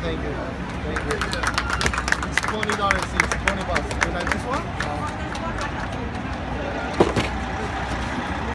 thank you. Thank you. It's $20 It's 20 bucks. You like this one?